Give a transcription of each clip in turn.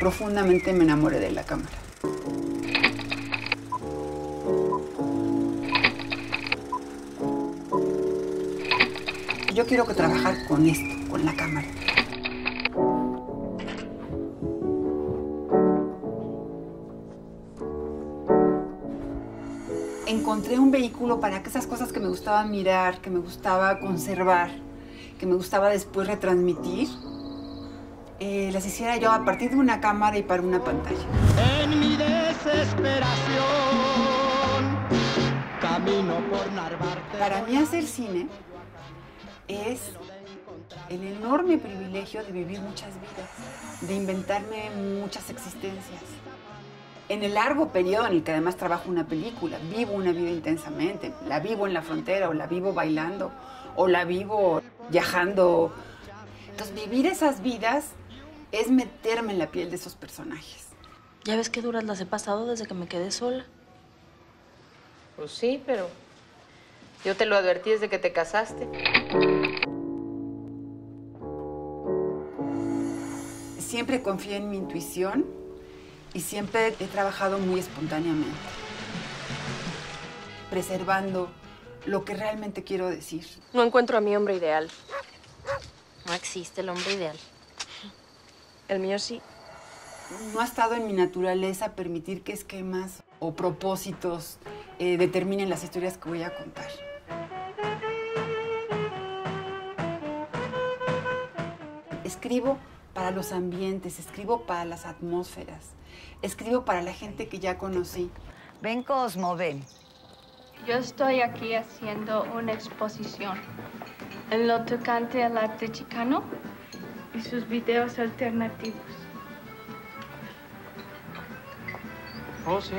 profundamente me enamoré de la cámara. Yo quiero que trabajar con esto, con la cámara. Encontré un vehículo para que esas cosas que me gustaba mirar, que me gustaba conservar, que me gustaba después retransmitir, eh, las hiciera yo a partir de una cámara y para una pantalla. En mi desesperación, camino por Narvarte. Para mí hacer cine es el enorme privilegio de vivir muchas vidas, de inventarme muchas existencias. En el largo periodo en el que además trabajo una película, vivo una vida intensamente, la vivo en la frontera o la vivo bailando o la vivo viajando. Entonces vivir esas vidas es meterme en la piel de esos personajes. Ya ves qué duras las he pasado desde que me quedé sola. Pues sí, pero yo te lo advertí desde que te casaste. Siempre confié en mi intuición y siempre he trabajado muy espontáneamente, preservando lo que realmente quiero decir. No encuentro a mi hombre ideal. No existe el hombre ideal. El mío sí. No ha estado en mi naturaleza permitir que esquemas o propósitos eh, determinen las historias que voy a contar. Escribo para los ambientes, escribo para las atmósferas, escribo para la gente que ya conocí. Ven, Cosmo, ven. Yo estoy aquí haciendo una exposición en lo tocante al arte chicano y sus videos alternativos. Oh, sí.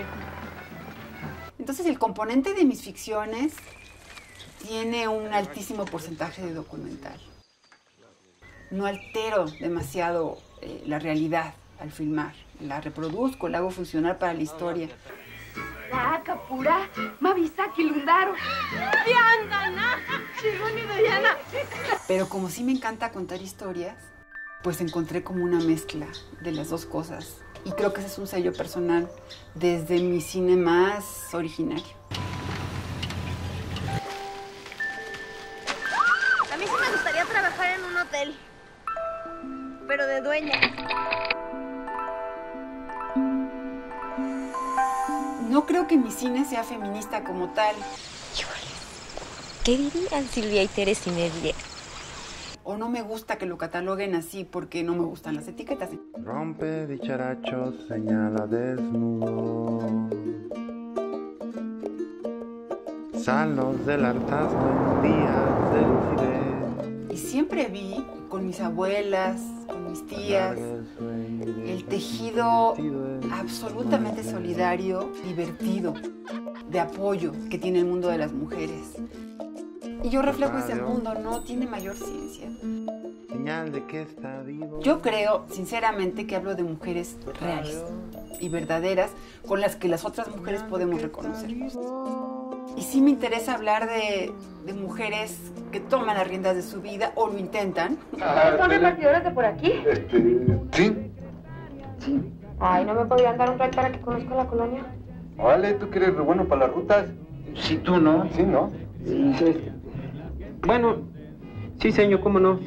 Entonces el componente de mis ficciones tiene un altísimo porcentaje de documental. No altero demasiado eh, la realidad al filmar. La reproduzco, la hago funcionar para la historia. Capura, Mavisaki Lundaro. Pero como sí me encanta contar historias, pues encontré como una mezcla de las dos cosas. Y creo que ese es un sello personal desde mi cine más originario. A mí sí me gustaría trabajar en un hotel, pero de dueña. No creo que mi cine sea feminista como tal. ¿Qué dirían Silvia y Tere si me? O no me gusta que lo cataloguen así porque no me gustan las etiquetas. Rompe dicharachos, señala desnudo. Salos del hartazgo en días de lucidez. Y siempre vi con mis abuelas, con mis tías, el tejido absolutamente solidario, divertido, de apoyo que tiene el mundo de las mujeres. Y yo reflejo ese mundo, no tiene mayor ciencia. Señal de que está vivo. Yo creo, sinceramente, que hablo de mujeres reales y verdaderas con las que las otras mujeres podemos reconocernos. Y sí me interesa hablar de, de mujeres que toman las riendas de su vida o lo intentan. ¿Son repartidoras de por aquí? Este, sí. Sí. Ay, ¿no me podrían dar un ride para que conozca la colonia? Vale, tú que eres re bueno para las rutas. Sí, tú no. Sí, ¿no? Sí, sí. Bueno, sí, señor, cómo no.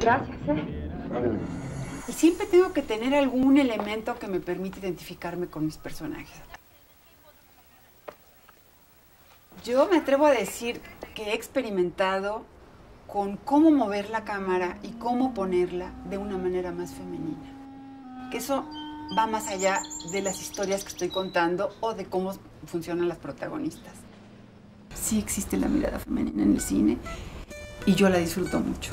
Gracias, ¿eh? Y siempre tengo que tener algún elemento que me permite identificarme con mis personajes. Yo me atrevo a decir que he experimentado con cómo mover la cámara y cómo ponerla de una manera más femenina. Que eso va más allá de las historias que estoy contando o de cómo funcionan las protagonistas. Sí existe la mirada femenina en el cine y yo la disfruto mucho.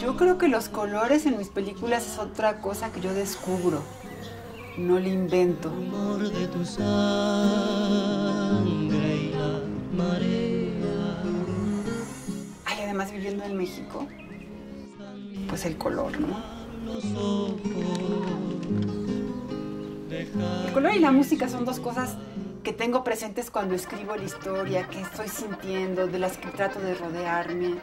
Yo creo que los colores en mis películas es otra cosa que yo descubro, no le invento. Viviendo en México, pues el color, ¿no? El color y la música son dos cosas que tengo presentes cuando escribo la historia, que estoy sintiendo, de las que trato de rodearme.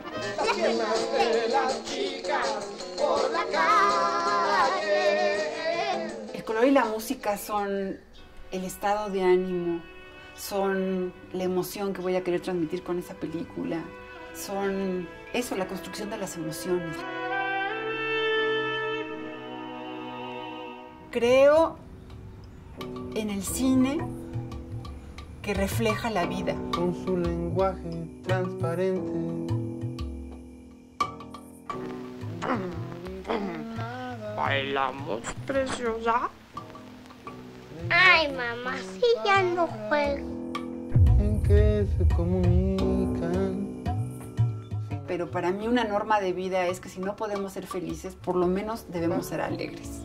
El color y la música son el estado de ánimo, son la emoción que voy a querer transmitir con esa película, son eso, la construcción de las emociones. Creo en el cine que refleja la vida. Con su lenguaje transparente. Bailamos, preciosa. Ay, mamá, sí ya no juego. En que se comunican. Pero para mí una norma de vida es que si no podemos ser felices, por lo menos debemos ser alegres.